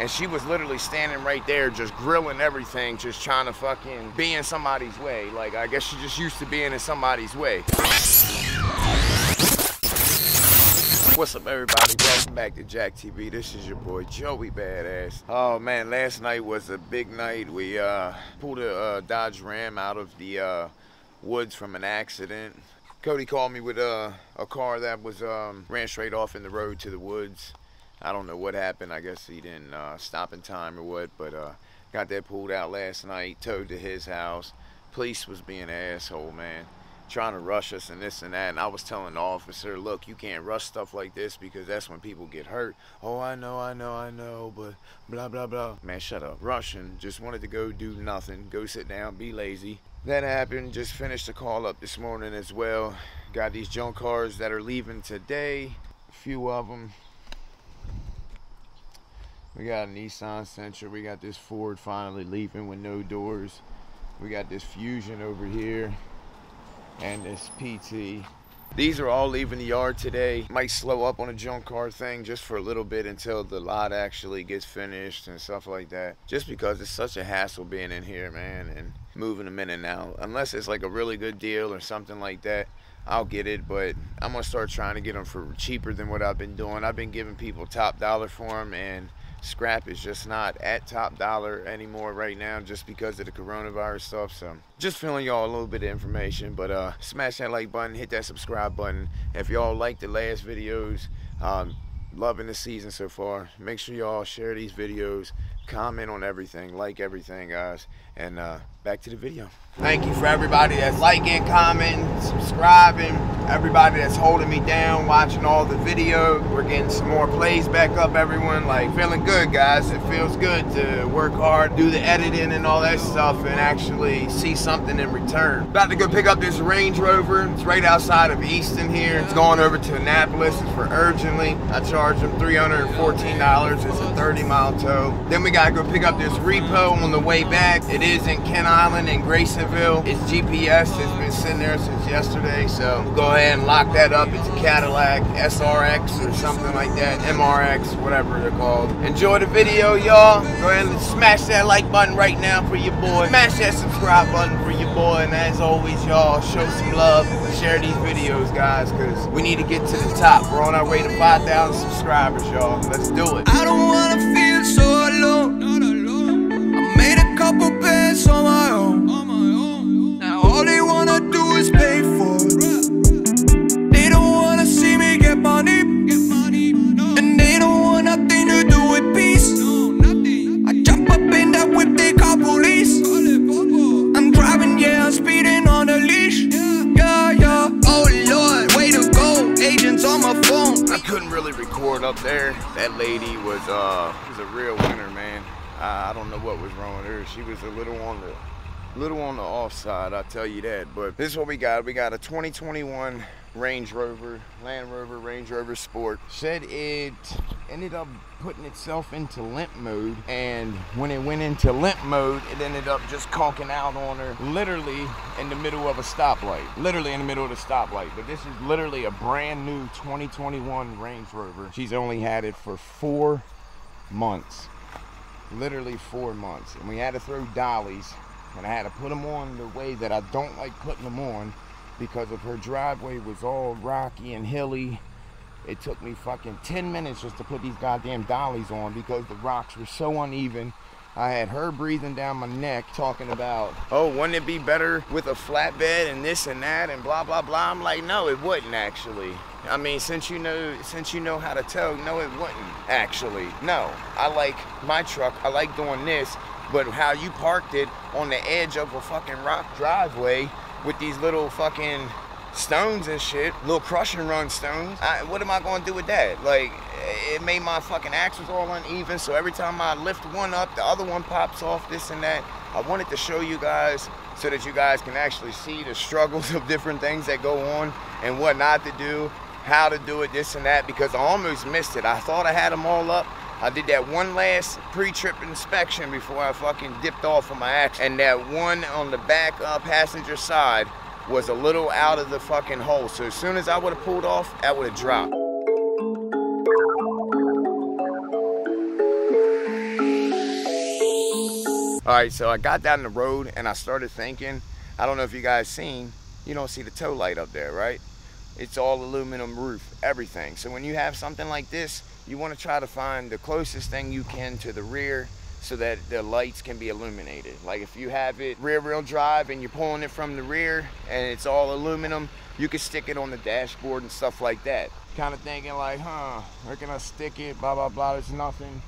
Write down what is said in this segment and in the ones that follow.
and she was literally standing right there just grilling everything, just trying to fucking be in somebody's way. Like, I guess she just used to being in somebody's way. What's up, everybody? Welcome back to JCKD TV. This is your boy Joey Badass. Oh man, last night was a big night. We uh, pulled a uh, Dodge Ram out of the uh, woods from an accident. Cody called me with uh, a car that was um, ran straight off in the road to the woods. I don't know what happened. I guess he didn't uh, stop in time or what, but uh, got that pulled out last night, towed to his house. Police was being an asshole, man trying to rush us and this and that. And I was telling the officer, look, you can't rush stuff like this because that's when people get hurt. Oh, I know, I know, I know, but blah, blah, blah. Man, shut up. Rushing, just wanted to go do nothing, go sit down, be lazy. That happened, just finished the call up this morning as well. Got these junk cars that are leaving today, a few of them. We got a Nissan Sentra. We got this Ford finally leaving with no doors. We got this Fusion over here and this PT. These are all leaving the yard today. Might slow up on a junk car thing just for a little bit until the lot actually gets finished and stuff like that. Just because it's such a hassle being in here, man, and moving them in and out. Unless it's like a really good deal or something like that, I'll get it, but I'm gonna start trying to get them for cheaper than what I've been doing. I've been giving people top dollar for them and scrap is just not at top dollar anymore right now just because of the coronavirus stuff so just filling y'all a little bit of information but uh smash that like button hit that subscribe button. If y'all like the last videos um loving the season so far make sure y'all share these videos comment on everything like everything guys and uh back to the video. Thank you for everybody that's liking commenting subscribing everybody that's holding me down watching all the video. We're getting some more plays back up everyone. Like feeling good guys. It feels good to work hard do the editing and all that stuff and actually see something in return. About to go pick up this range rover. It's right outside of easton here. It's going over to annapolis. It's for urgently. I charged them 314 dollars. It's a 30 mile tow. Then we gotta go pick up this repo on the way back. It is in kent island in grasonville. Its gps it's been sitting there since yesterday so we'll go ahead and lock that up. It's a cadillac srx or something like that mrx whatever they're called. Enjoy the video y'all. Go ahead and smash that like button right now for your boy. Smash that subscribe button for your boy and as always y'all show some love. Share these videos guys because we need to get to the top. We're on our way to 5000 subscribers y'all. Let's do it. I don't wanna feel so alone. Couple bands on my own. Now all they wanna do is pay for it. They don't wanna see me get money. And they don't want nothing to do with peace. I jump up in that whip, they call police. I'm driving, yeah, I'm speeding on a leash. Yeah, yeah. Oh Lord, way to go. Agents on my phone. I couldn't really record up there. That lady was uh was a real winner, man. I, I don't know what was wrong with her. She was a little on the little on the off side, I'll tell you that. But this is what we got. We got a 2021 Range Rover, Land Rover Range Rover Sport. Said it ended up putting itself into limp mode and when it went into limp mode it ended up just conking out on her literally in the middle of a stoplight literally in the middle of the stoplight but this is literally a brand new 2021 Range Rover she's only had it for four months literally four months and we had to throw dollies and I had to put them on the way that I don't like putting them on because if her driveway was all rocky and hilly it took me fucking 10 minutes just to put these goddamn dollies on because the rocks were so uneven. I had her breathing down my neck talking about, oh, wouldn't it be better with a flatbed and this and that and blah blah blah. I'm like, no, it wouldn't actually. I mean, since you know since you know how to tow, no, it wouldn't actually. No, I like my truck. I like doing this, but how you parked it on the edge of a fucking rock driveway with these little fucking stones and shit, little crush and run stones. I, what am I gonna do with that? Like, it made my fucking axles all uneven, so every time I lift one up, the other one pops off, this and that. I wanted to show you guys so that you guys can actually see the struggles of different things that go on and what not to do, how to do it, this and that, because I almost missed it. I thought I had them all up. I did that one last pre-trip inspection before I fucking dipped off on my axle. And that one on the back uh, passenger side was a little out of the fucking hole. So as soon as I would have pulled off, that would have dropped. All right, so I got down the road and I started thinking, I don't know if you guys seen, you don't see the tow light up there, right? It's all aluminum roof, everything. So when you have something like this, you want to try to find the closest thing you can to the rear so that the lights can be illuminated. Like if you have it rear wheel drive and you're pulling it from the rear and it's all aluminum, you can stick it on the dashboard and stuff like that. Kind of thinking like, huh, where can I stick it? Blah, blah, blah, there's nothing.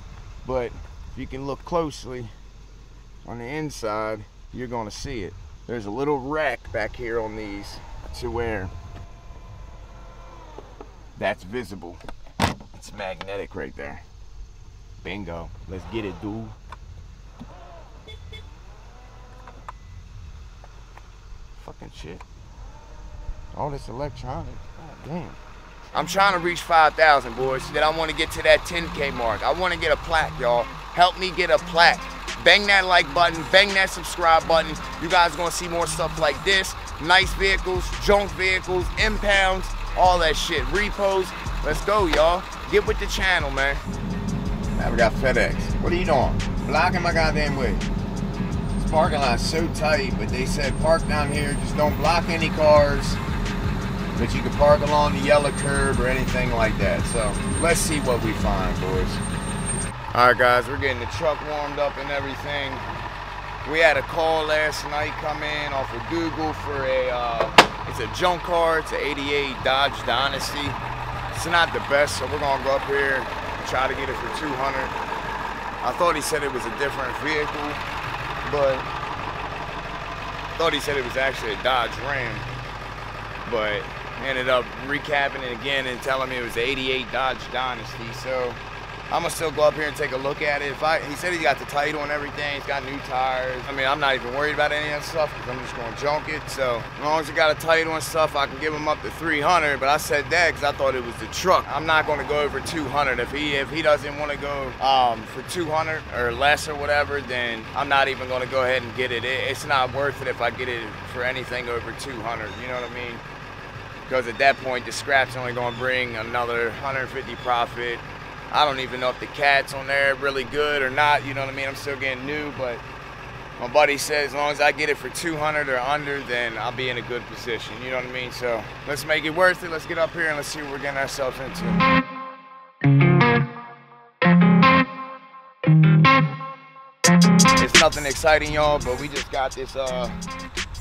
But if you can look closely on the inside, you're gonna see it. There's a little rack back here on these to where that's visible. It's magnetic right there. Bingo. Let's get it, dude. Fucking shit. All this electronic. God damn. I'm trying to reach 5,000, boys. Then I want to get to that 10K mark. I want to get a plaque, y'all. Help me get a plaque. Bang that like button, bang that subscribe button. You guys gonna see more stuff like this. Nice vehicles, junk vehicles, impounds, all that shit. Repos. Let's go, y'all. Get with the channel, man. Now we got FedEx. What are you doing? Blocking my goddamn way. This parking lot's so tight, but they said park down here, just don't block any cars. But you can park along the yellow curb or anything like that. So let's see what we find, boys. All right, guys, we're getting the truck warmed up and everything. We had a call last night come in off of Google for a, uh, it's a junk car. It's an 88 Dodge Dynasty. It's not the best, so we're gonna go up here and try to get it for 200. I thought he said it was a different vehicle, but I thought he said it was actually a Dodge Ram, but ended up recapping it again and telling me it was 88 Dodge Dynasty. So I'm gonna still go up here and take a look at it. If I, he said he got the title and everything. He's got new tires. I mean, I'm not even worried about any of that stuff because I'm just gonna junk it. So as long as it got a title and stuff, I can give him up to 300. But I said that because I thought it was the truck. I'm not gonna go over 200. If he if he doesn't want to go um, for 200 or less or whatever, then I'm not even gonna go ahead and get it. it. It's not worth it if I get it for anything over 200. You know what I mean? Because at that point, the scrap's only gonna bring another 150 profit. I don't even know if the cat's on there really good or not. You know what I mean? I'm still getting new, but my buddy said as long as I get it for 200 or under, then I'll be in a good position. You know what I mean? So let's make it worth it. Let's get up here and let's see what we're getting ourselves into. It's nothing exciting, y'all, but we just got this uh,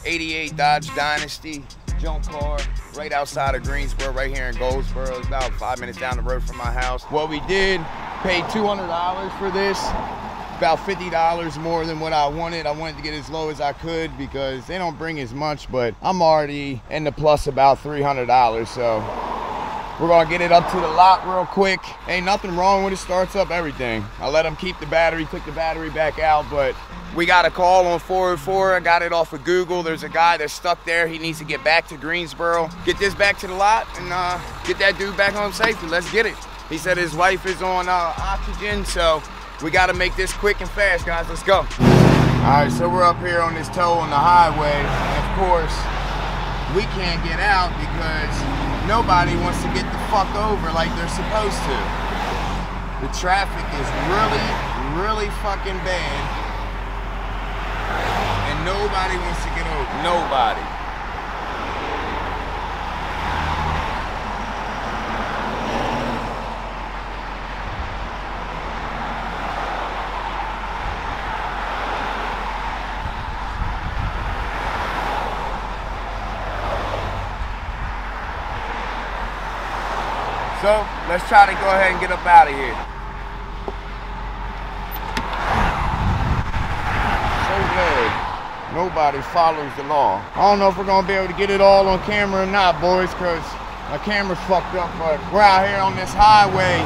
88 Dodge Dynasty junk car right outside of Greensboro, right here in Goldsboro. It's about five minutes down the road from my house. What we did, paid $200 for this, about $50 more than what I wanted. I wanted to get as low as I could because they don't bring as much, but I'm already in the plus about $300, so we're gonna get it up to the lot real quick. Ain't nothing wrong with it, starts up everything. I let them keep the battery, took the battery back out, but we got a call on 404. I got it off of Google. There's a guy that's stuck there. He needs to get back to Greensboro. Get this back to the lot and uh, get that dude back home safely. Let's get it. He said his wife is on uh, oxygen, so we got to make this quick and fast, guys. Let's go. All right, so we're up here on this tow on the highway. And of course, we can't get out because nobody wants to get the fuck over like they're supposed to. The traffic is really, really fucking bad and nobody wants to get over. Nobody. So let's try to go ahead and get up out of here. So glad nobody follows the law. I don't know if we're gonna be able to get it all on camera or not, boys, because my camera's fucked up, but we're out here on this highway,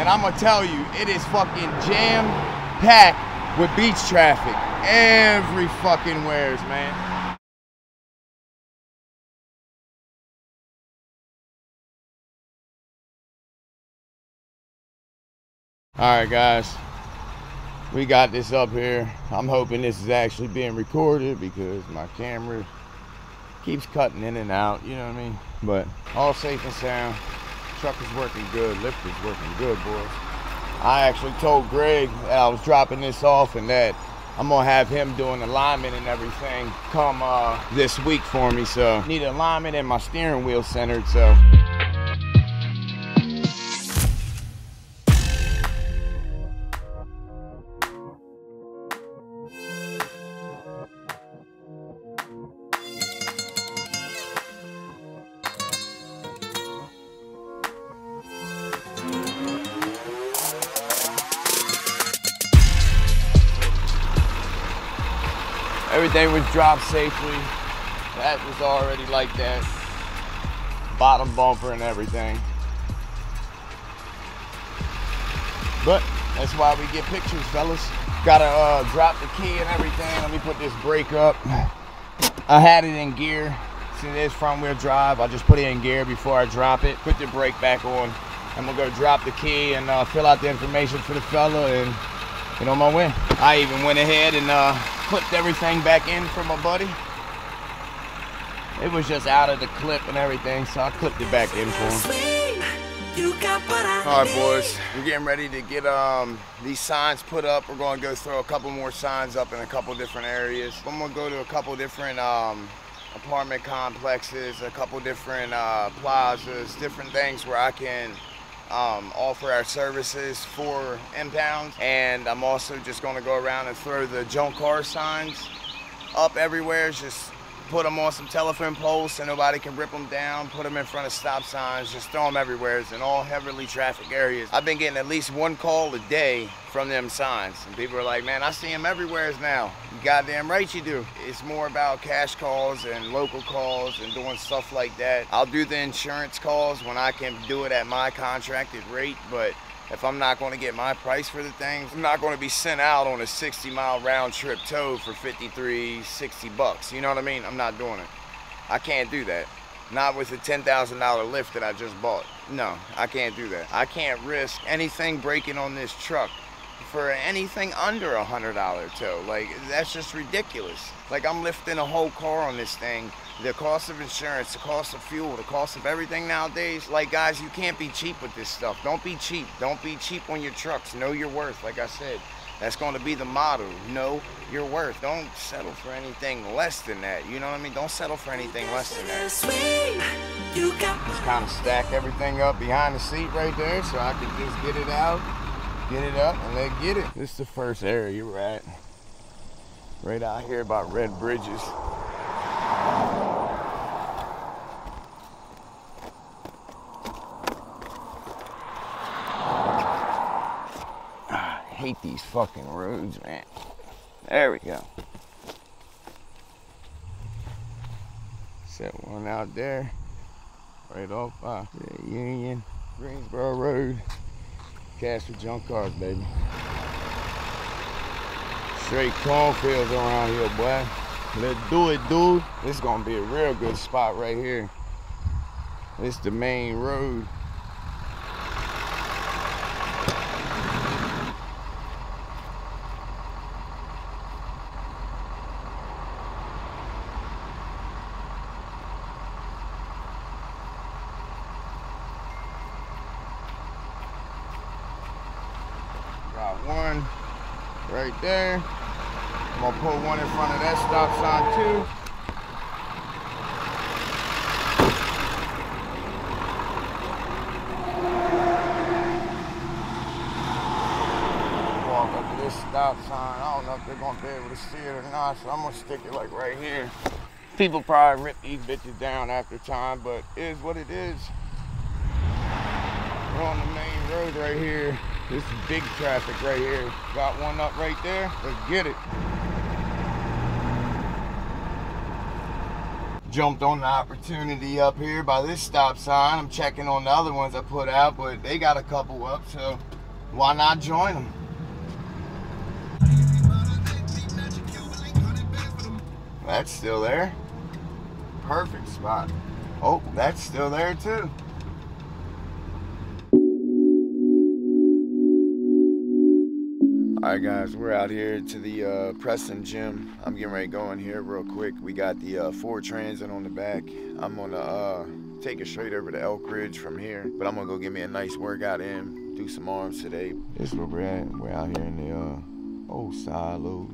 and I'm gonna tell you, it is fucking jam-packed with beach traffic. Every fucking where's, man. All right, guys. We got this up here. I'm hoping this is actually being recorded because my camera keeps cutting in and out, you know what I mean? But all safe and sound. Truck is working good. Lift is working good, boys. I actually told Greg that I was dropping this off and that I'm gonna have him doing alignment and everything come uh, this week for me. So need alignment and my steering wheel centered. So. Everything was dropped safely. That was already like that. Bottom bumper and everything. But that's why we get pictures, fellas. Gotta uh, drop the key and everything. Let me put this brake up. I had it in gear. See this front wheel drive. I just put it in gear before I drop it. Put the brake back on. I'm gonna go drop the key and uh, fill out the information for the fella and get on my way. I even went ahead and uh, clipped everything back in for my buddy. It was just out of the clip and everything, so I clipped it back in for him. All right, boys, we're getting ready to get um, these signs put up. We're going to go throw a couple more signs up in a couple different areas. I'm going to go to a couple different um, apartment complexes, a couple different uh, plazas, different things where I can um, offer our services for impounds. And I'm also just going to go around and throw the junk car signs up everywhere. Just put them on some telephone poles so nobody can rip them down, put them in front of stop signs, just throw them everywhere. It's in all heavily traffic areas. I've been getting at least one call a day from them signs. And people are like, man, I see them everywhere now. Goddamn right you do. It's more about cash calls and local calls and doing stuff like that. I'll do the insurance calls when I can do it at my contracted rate, but if I'm not going to get my price for the things, I'm not going to be sent out on a 60 mile round trip tow for 53, 60 bucks. You know what I mean? I'm not doing it. I can't do that. Not with a $10,000 lift that I just bought. No, I can't do that. I can't risk anything breaking on this truck for anything under a hundred dollar tow. Like that's just ridiculous. Like I'm lifting a whole car on this thing. The cost of insurance, the cost of fuel, the cost of everything nowadays. Like guys, you can't be cheap with this stuff. Don't be cheap. Don't be cheap on your trucks. Know your worth. Like I said, that's going to be the motto. Know your worth. Don't settle for anything less than that. You know what I mean? Don't settle for anything less than that. Just kind of stack everything up behind the seat right there so I can just get it out get it up and let get it. This is the first area we're at. Right out here about Red Bridges. Hate these fucking roads, man. There we go. Set one out there. Right off by the Union, Greensboro Road. Cash for junk cars, baby. Straight cornfields around here, boy. Let's do it, dude. This is gonna be a real good spot right here. This the main road. one right there. I'm gonna put one in front of that stop sign too. Walk up to this stop sign. I don't know if they're gonna be able to see it or not, so I'm gonna stick it like right here. People probably rip these bitches down after time, but it is what it is. We're on the main road right here. This is big traffic right here. Got one up right there. Let's get it. Jumped on the opportunity up here by this stop sign. I'm checking on the other ones I put out, but they got a couple up, so why not join them? That's still there. Perfect spot. Oh, that's still there too. All right, guys, we're out here to the uh, Preston gym. I'm getting ready to go in here real quick. We got the uh, Ford Transit on the back. I'm gonna uh, take it straight over to Elkridge from here, but I'm gonna go get me a nice workout in, do some arms today. This is where we're at. We're out here in the, uh, Little silos.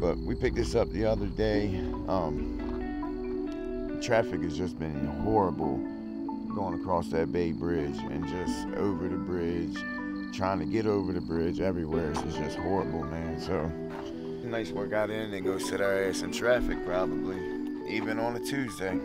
But we picked this up the other day. Um, traffic has just been horrible going across that Bay Bridge and just over the bridge, trying to get over the bridge everywhere. It's just horrible, man. So, nice work out in and go sit our ass in traffic probably, even on a Tuesday.